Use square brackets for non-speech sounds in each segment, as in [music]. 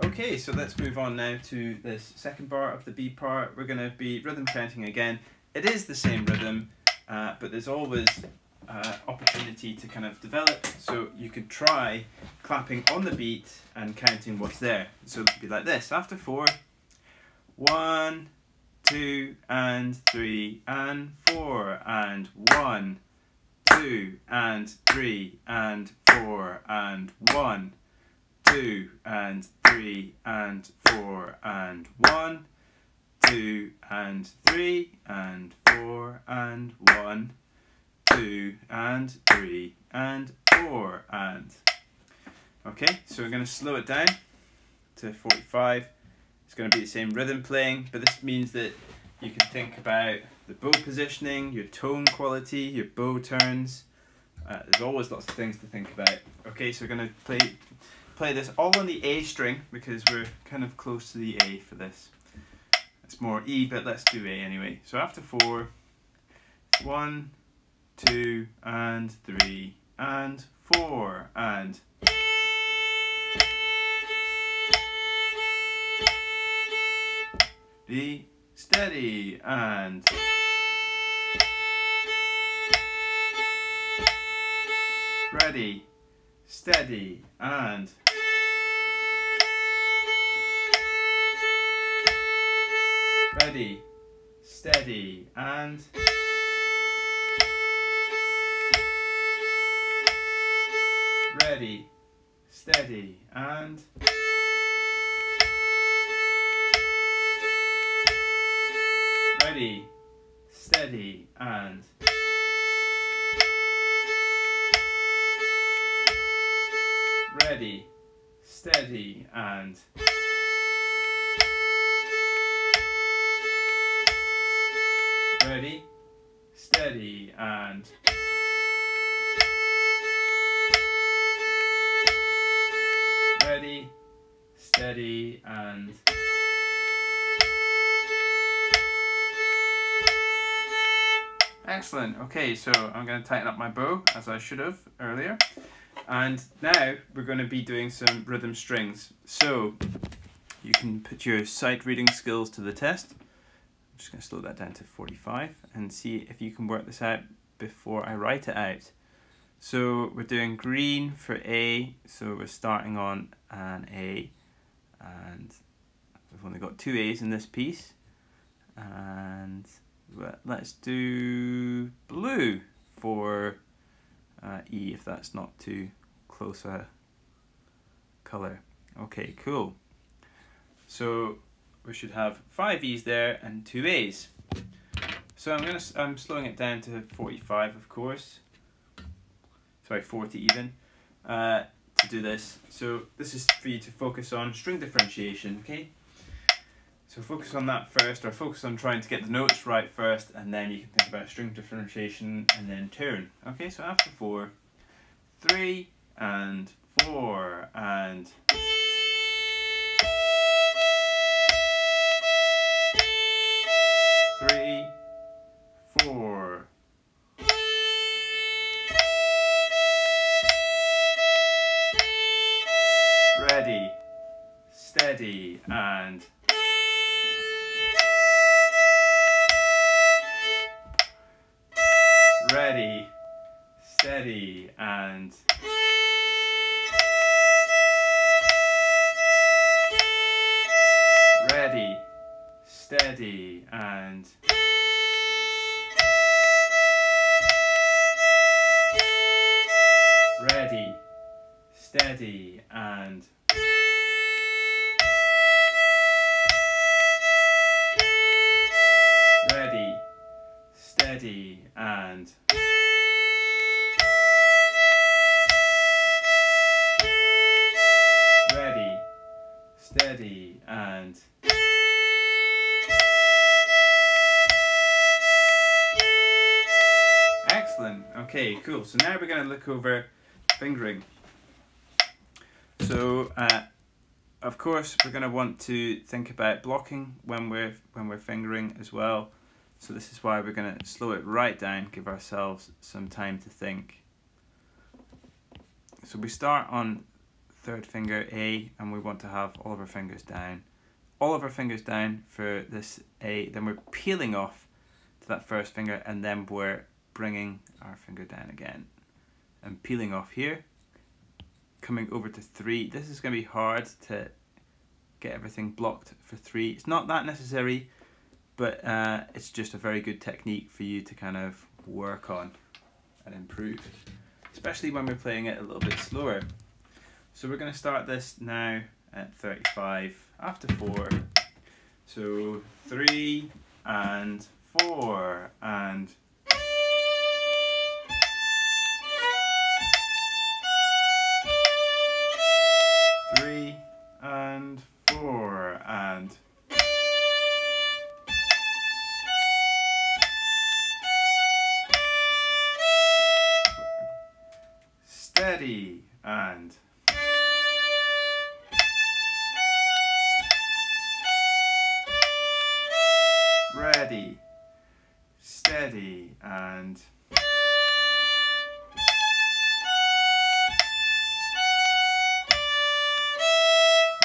Okay, so let's move on now to this second part of the B part. We're going to be rhythm counting again. It is the same rhythm, uh, but there's always uh, opportunity to kind of develop. So you could try clapping on the beat and counting what's there. So it'd be like this. After four, one, two, and three, and four, and one, two, and three, and four, and one, two, and three, and four, and one, two, and three, and four, and one, two, and three, and four, and. Okay, so we're going to slow it down to 45. It's going to be the same rhythm playing, but this means that you can think about the bow positioning, your tone quality, your bow turns. Uh, there's always lots of things to think about. Okay, so we're going to play play this all on the A string because we're kind of close to the A for this. It's more E, but let's do A anyway. So after four, one, two, and three, and four, and be steady and ready, steady and ready, steady and ready, steady and ready, steady and ready, steady and ready, steady and ready, steady and Excellent. Okay, so I'm going to tighten up my bow as I should have earlier. And now we're going to be doing some rhythm strings. So you can put your sight reading skills to the test. Just going to slow that down to 45 and see if you can work this out before I write it out. So we're doing green for A, so we're starting on an A and we've only got two A's in this piece and let's do blue for uh, E if that's not too close a color. Okay, cool. So we should have five E's there and two A's. So I'm gonna I'm slowing it down to 45 of course. Sorry, 40 even. Uh, to do this. So this is for you to focus on string differentiation, okay? So focus on that first, or focus on trying to get the notes right first, and then you can think about string differentiation and then turn. Okay, so after four, three, and four, and steady, and ready, steady, and ready, steady, and cool. So now we're going to look over fingering. So, uh, of course, we're going to want to think about blocking when we're when we're fingering as well. So this is why we're going to slow it right down, give ourselves some time to think. So we start on third finger A and we want to have all of our fingers down. All of our fingers down for this A, then we're peeling off to that first finger and then we're bringing our finger down again and peeling off here coming over to three. This is going to be hard to get everything blocked for three. It's not that necessary but uh, it's just a very good technique for you to kind of work on and improve especially when we're playing it a little bit slower. So we're going to start this now at 35 after 4 so 3 and 4 and ready steady and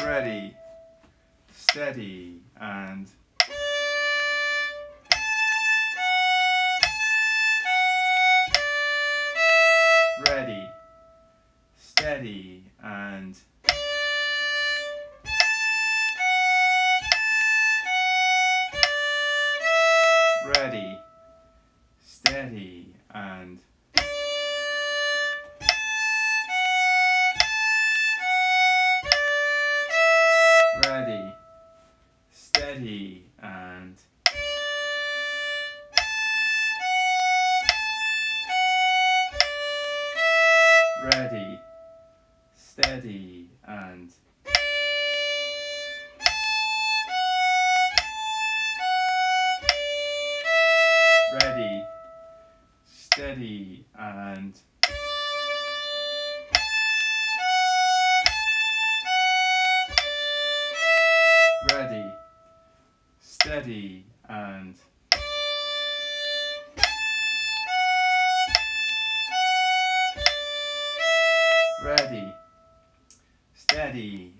ready, steady, and ready, steady, and steady, and ready, steady,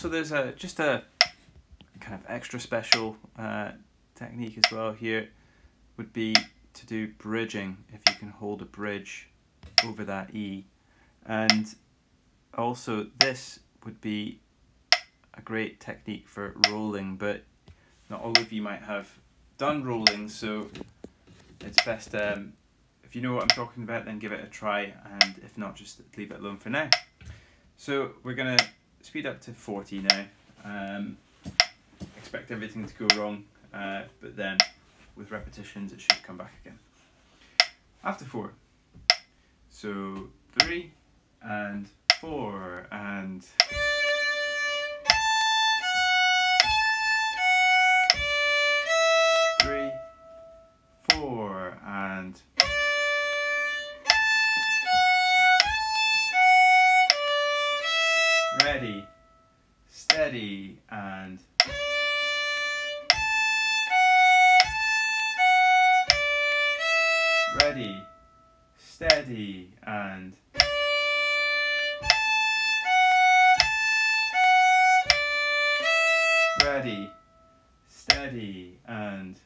also, there's a just a kind of extra special uh, technique as well here would be to do bridging if you can hold a bridge over that E and also this would be a great technique for rolling but not all of you might have done rolling so it's best um, if you know what I'm talking about then give it a try and if not just leave it alone for now. So we're going to speed up to 40 now. Um, expect everything to go wrong, uh, but then with repetitions it should come back again. After 4. So 3 and 4 and... ready, steady, and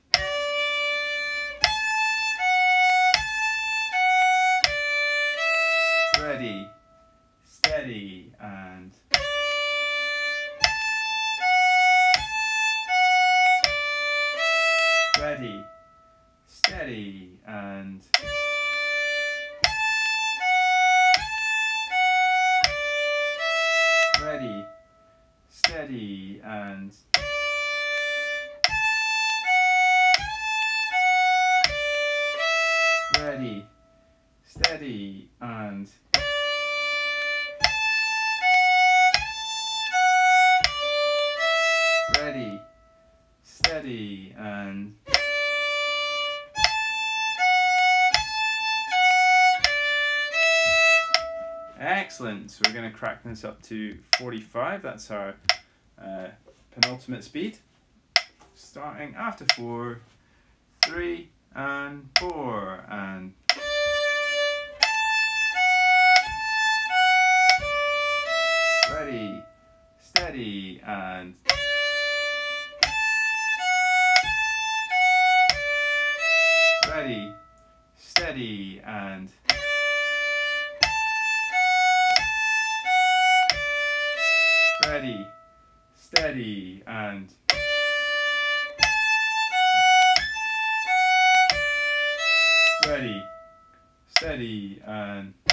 ready, steady, and steady, and ready, steady, and Excellent. So we're going to crack this up to 45. That's our uh, penultimate speed. Starting after four, three, and four, and steady, and ready, steady, and ready, steady, and ready, steady, and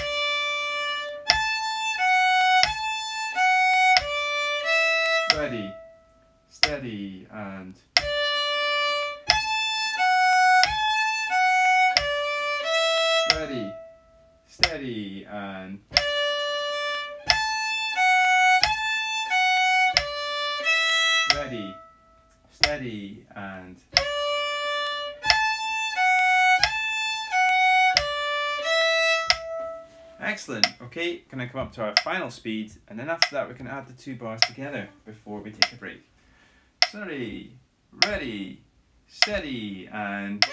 steady, and Excellent. Okay, gonna come up to our final speed, and then after that we can add the two bars together before we take a break. Sorry, ready, steady, and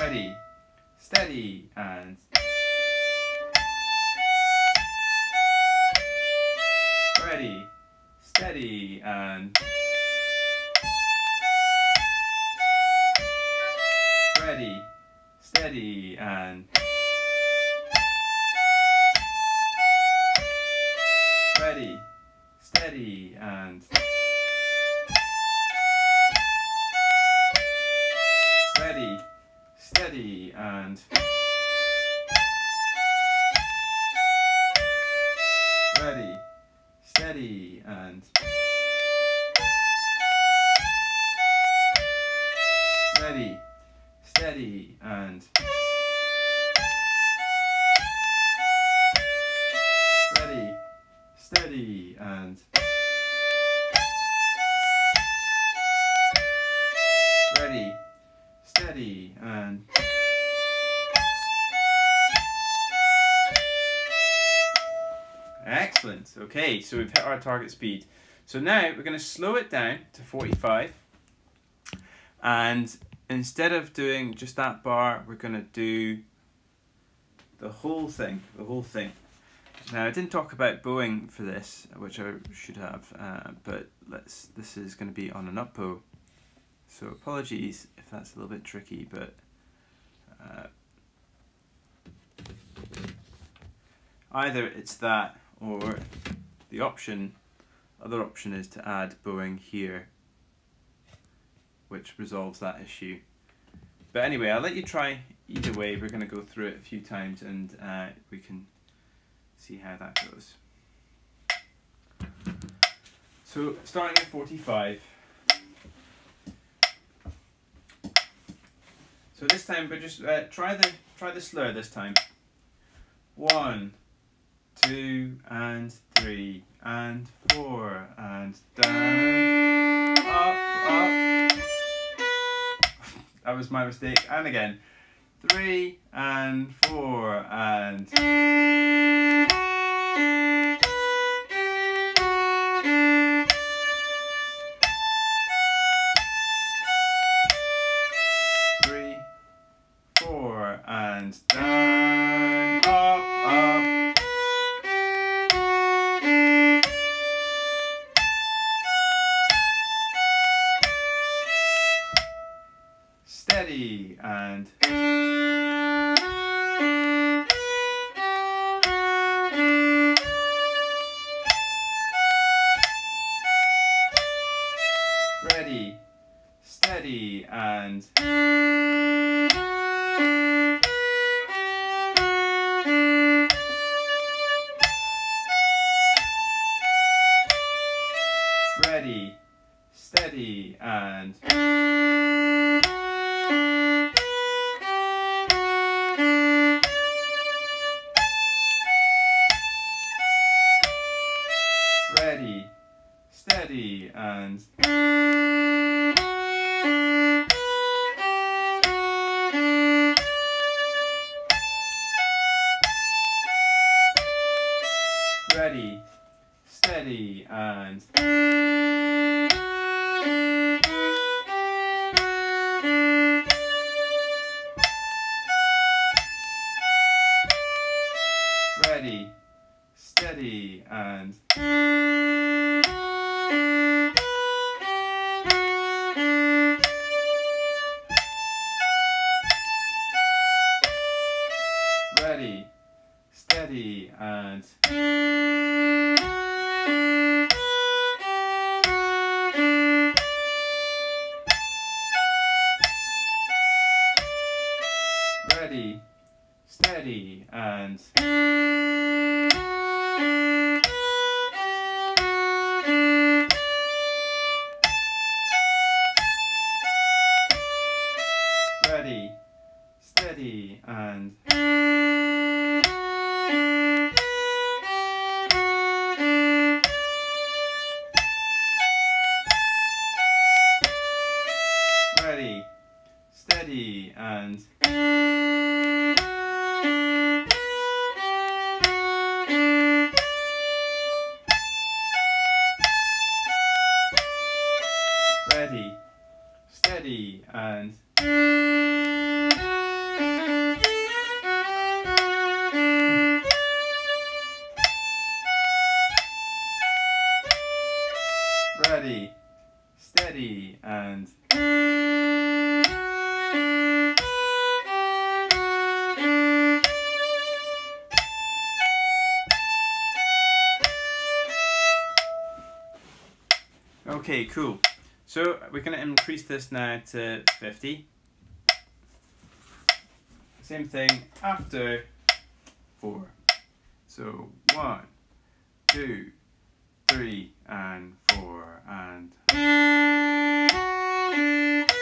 ready, steady, and ready, steady, and ready, steady, and ready, steady, steady, and ready, steady, and Okay, so we've hit our target speed. So now we're going to slow it down to 45. And instead of doing just that bar, we're going to do the whole thing, the whole thing. Now I didn't talk about bowing for this, which I should have, uh, but let's. This is going to be on an up bow, so apologies if that's a little bit tricky, but uh, either it's that or the option, other option is to add bowing here, which resolves that issue. But anyway, I'll let you try either way. We're going to go through it a few times and uh, we can see how that goes. So starting at 45. So this time, but just uh, try the try the slur this time. One, two, and three, and four, and down, up, up. That was my mistake. And again, three, and four, and. Thank you. Ready, steady, and. Cool. So we're going to increase this now to 50. Same thing after 4. So one, two, three, and 4, and. [laughs]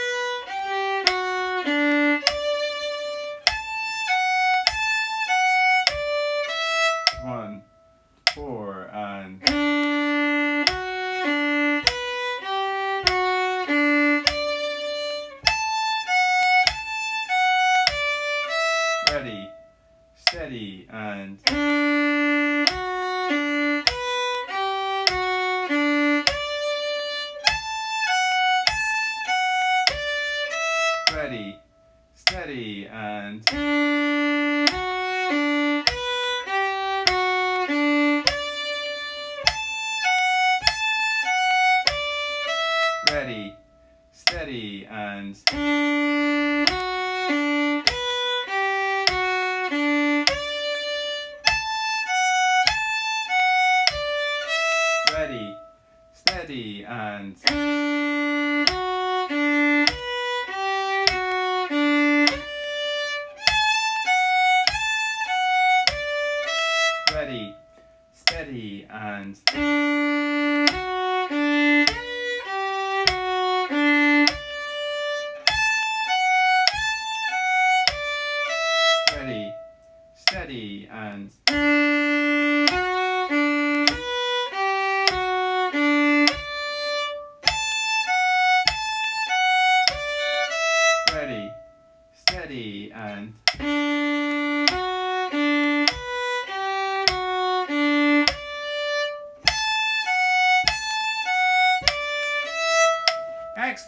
end. Ready, steady, and.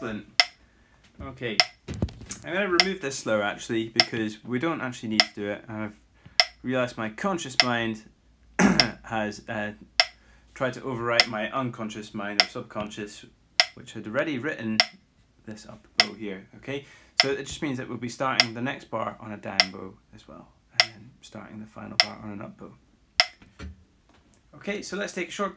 Excellent. Okay. I'm going to remove this slow actually because we don't actually need to do it. I've realized my conscious mind [coughs] has uh, tried to overwrite my unconscious mind or subconscious, which had already written this up bow here. Okay, so it just means that we'll be starting the next bar on a down bow as well, and then starting the final bar on an up bow. Okay, so let's take a short